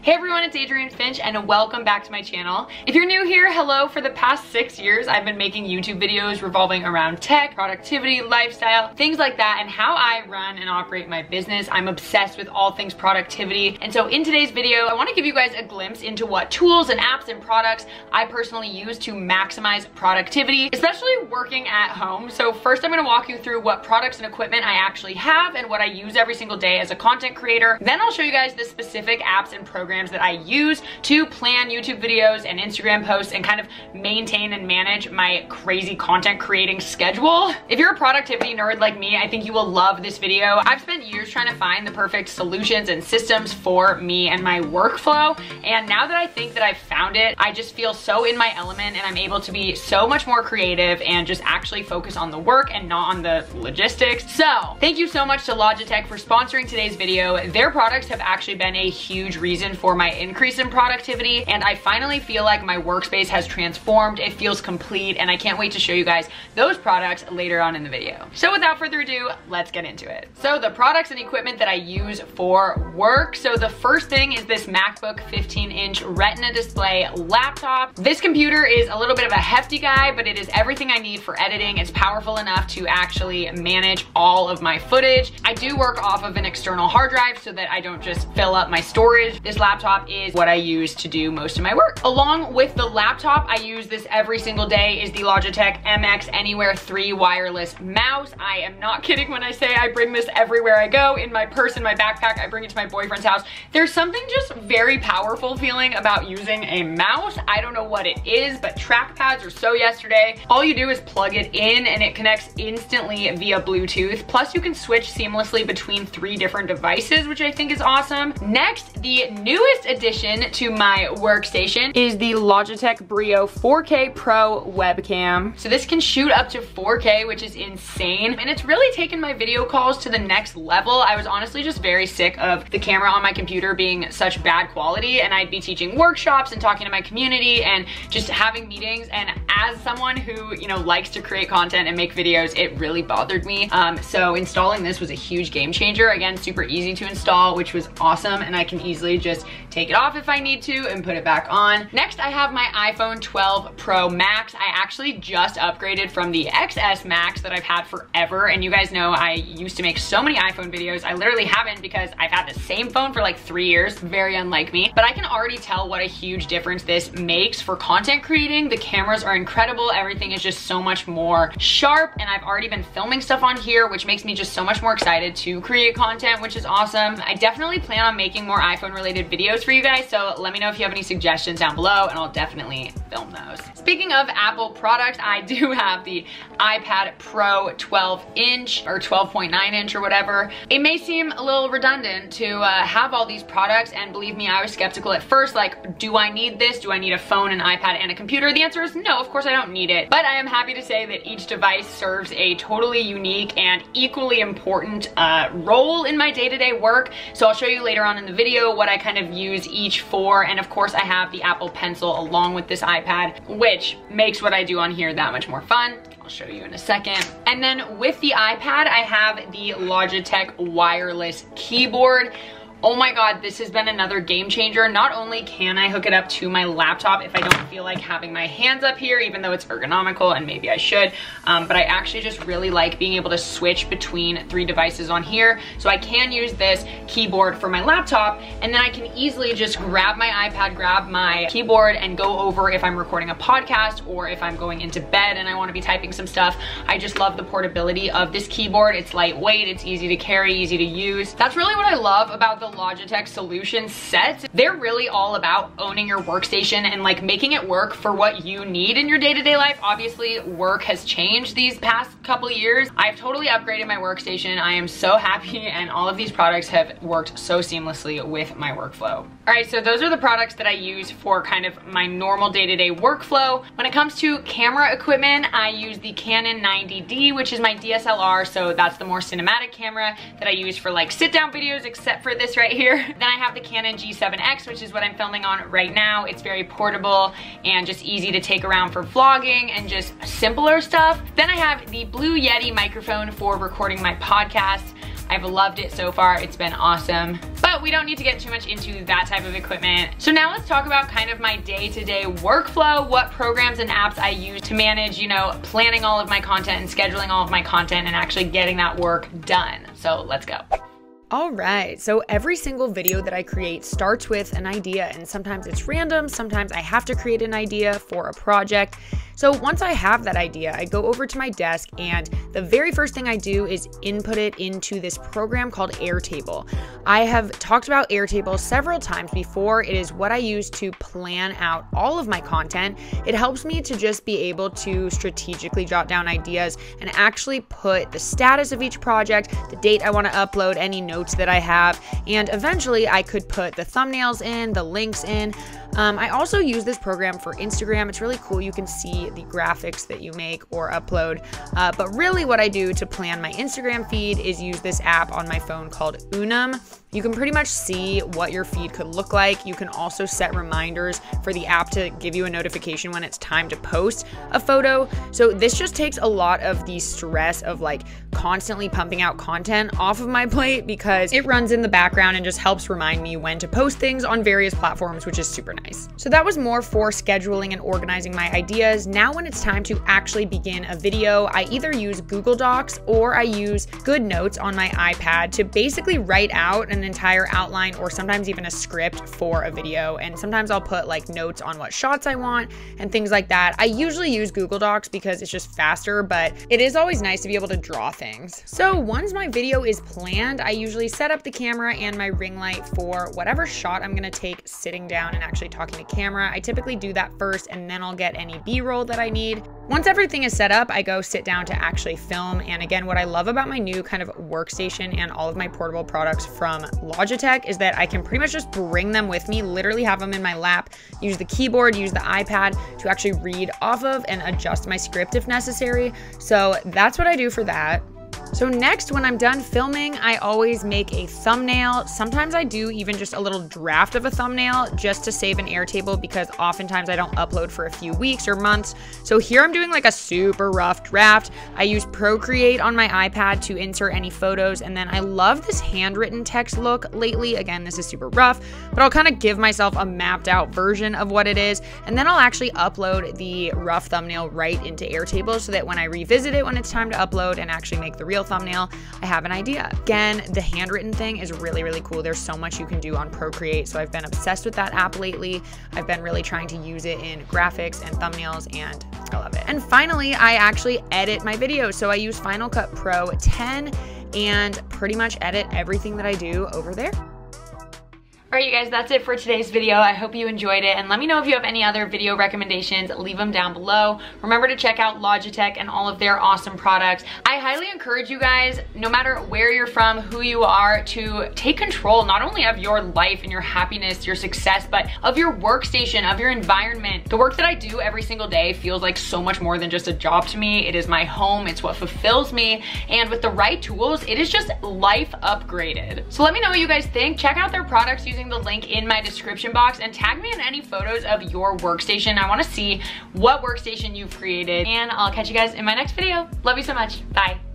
Hey everyone, it's Adrienne Finch and welcome back to my channel. If you're new here, hello. For the past six years, I've been making YouTube videos revolving around tech, productivity, lifestyle, things like that, and how I run and operate my business. I'm obsessed with all things productivity. And so in today's video, I wanna give you guys a glimpse into what tools and apps and products I personally use to maximize productivity, especially working at home. So first I'm gonna walk you through what products and equipment I actually have and what I use every single day as a content creator. Then I'll show you guys the specific apps and programs programs that I use to plan YouTube videos and Instagram posts and kind of maintain and manage my crazy content creating schedule. If you're a productivity nerd like me, I think you will love this video. I've spent years trying to find the perfect solutions and systems for me and my workflow. And now that I think that I've found it, I just feel so in my element and I'm able to be so much more creative and just actually focus on the work and not on the logistics. So thank you so much to Logitech for sponsoring today's video. Their products have actually been a huge reason for my increase in productivity and I finally feel like my workspace has transformed. It feels complete and I can't wait to show you guys those products later on in the video. So without further ado, let's get into it. So the products and equipment that I use for work. So the first thing is this MacBook 15 inch retina display laptop. This computer is a little bit of a hefty guy, but it is everything I need for editing. It's powerful enough to actually manage all of my footage. I do work off of an external hard drive so that I don't just fill up my storage. This laptop is what I use to do most of my work. Along with the laptop, I use this every single day, is the Logitech MX Anywhere 3 wireless mouse. I am not kidding when I say I bring this everywhere I go, in my purse, in my backpack, I bring it to my boyfriend's house. There's something just very powerful feeling about using a mouse. I don't know what it is, but trackpads are so yesterday. All you do is plug it in and it connects instantly via Bluetooth. Plus you can switch seamlessly between three different devices, which I think is awesome. Next, the new newest addition to my workstation is the Logitech Brio 4K Pro webcam. So this can shoot up to 4K, which is insane. And it's really taken my video calls to the next level. I was honestly just very sick of the camera on my computer being such bad quality and I'd be teaching workshops and talking to my community and just having meetings. And as someone who, you know, likes to create content and make videos, it really bothered me. Um, so installing this was a huge game changer. Again, super easy to install, which was awesome. And I can easily just take it off if I need to and put it back on. Next, I have my iPhone 12 Pro Max. I actually just upgraded from the XS Max that I've had forever. And you guys know I used to make so many iPhone videos. I literally haven't because I've had the same phone for like three years, very unlike me. But I can already tell what a huge difference this makes for content creating. The cameras are incredible. Everything is just so much more sharp. And I've already been filming stuff on here, which makes me just so much more excited to create content, which is awesome. I definitely plan on making more iPhone related videos videos for you guys, so let me know if you have any suggestions down below and I'll definitely film those. Speaking of Apple products, I do have the iPad Pro 12 inch or 12.9 inch or whatever. It may seem a little redundant to uh, have all these products and believe me, I was skeptical at first, like, do I need this? Do I need a phone, an iPad, and a computer? The answer is no, of course I don't need it. But I am happy to say that each device serves a totally unique and equally important uh, role in my day-to-day -day work. So I'll show you later on in the video what I kind of use each for. And of course I have the Apple Pencil along with this iPad, which makes what I do on here that much more fun. I'll show you in a second. And then with the iPad, I have the Logitech wireless keyboard. Oh my God, this has been another game changer. Not only can I hook it up to my laptop if I don't feel like having my hands up here, even though it's ergonomical and maybe I should, um, but I actually just really like being able to switch between three devices on here. So I can use this keyboard for my laptop and then I can easily just grab my iPad, grab my keyboard and go over if I'm recording a podcast or if I'm going into bed and I wanna be typing some stuff. I just love the portability of this keyboard. It's lightweight, it's easy to carry, easy to use. That's really what I love about the Logitech solution set. They're really all about owning your workstation and like making it work for what you need in your day-to-day -day life. Obviously, work has changed these past couple years. I've totally upgraded my workstation. I am so happy and all of these products have worked so seamlessly with my workflow. All right, so those are the products that I use for kind of my normal day-to-day -day workflow. When it comes to camera equipment, I use the Canon 90D, which is my DSLR, so that's the more cinematic camera that I use for like sit-down videos, except for this right here. Then I have the Canon G7X, which is what I'm filming on right now. It's very portable and just easy to take around for vlogging and just simpler stuff. Then I have the Blue Yeti microphone for recording my podcast. I've loved it so far. It's been awesome. But we don't need to get too much into that type of equipment. So now let's talk about kind of my day-to-day -day workflow, what programs and apps I use to manage, you know, planning all of my content and scheduling all of my content and actually getting that work done. So let's go. All right, so every single video that I create starts with an idea, and sometimes it's random, sometimes I have to create an idea for a project. So once I have that idea, I go over to my desk and the very first thing I do is input it into this program called Airtable. I have talked about Airtable several times before. It is what I use to plan out all of my content. It helps me to just be able to strategically jot down ideas and actually put the status of each project, the date I want to upload, any notes that I have, and eventually I could put the thumbnails in, the links in. Um, I also use this program for Instagram. It's really cool. You can see the graphics that you make or upload. Uh, but really, what I do to plan my Instagram feed is use this app on my phone called Unum. You can pretty much see what your feed could look like. You can also set reminders for the app to give you a notification when it's time to post a photo. So this just takes a lot of the stress of like constantly pumping out content off of my plate because it runs in the background and just helps remind me when to post things on various platforms, which is super nice. So that was more for scheduling and organizing my ideas. Now when it's time to actually begin a video, I either use Google Docs or I use Good Notes on my iPad to basically write out an entire outline or sometimes even a script for a video. And sometimes I'll put like notes on what shots I want and things like that. I usually use Google Docs because it's just faster, but it is always nice to be able to draw things. So once my video is planned, I usually set up the camera and my ring light for whatever shot I'm gonna take sitting down and actually talking to camera. I typically do that first and then I'll get any B-roll that I need. Once everything is set up, I go sit down to actually film. And again, what I love about my new kind of workstation and all of my portable products from Logitech is that I can pretty much just bring them with me, literally have them in my lap, use the keyboard, use the iPad to actually read off of and adjust my script if necessary. So that's what I do for that. So next, when I'm done filming, I always make a thumbnail. Sometimes I do even just a little draft of a thumbnail just to save an Airtable because oftentimes I don't upload for a few weeks or months. So here I'm doing like a super rough draft. I use Procreate on my iPad to insert any photos. And then I love this handwritten text look lately. Again, this is super rough, but I'll kind of give myself a mapped out version of what it is. And then I'll actually upload the rough thumbnail right into Airtable so that when I revisit it when it's time to upload and actually make the real thumbnail, I have an idea. Again, the handwritten thing is really, really cool. There's so much you can do on Procreate. So I've been obsessed with that app lately. I've been really trying to use it in graphics and thumbnails and I love it. And finally, I actually edit my videos. So I use Final Cut Pro 10 and pretty much edit everything that I do over there. Alright you guys, that's it for today's video. I hope you enjoyed it and let me know if you have any other video recommendations, leave them down below. Remember to check out Logitech and all of their awesome products. I highly encourage you guys, no matter where you're from, who you are, to take control not only of your life and your happiness, your success, but of your workstation, of your environment. The work that I do every single day feels like so much more than just a job to me. It is my home, it's what fulfills me, and with the right tools, it is just life upgraded. So let me know what you guys think. Check out their products using using the link in my description box and tag me in any photos of your workstation. I wanna see what workstation you've created and I'll catch you guys in my next video. Love you so much. Bye.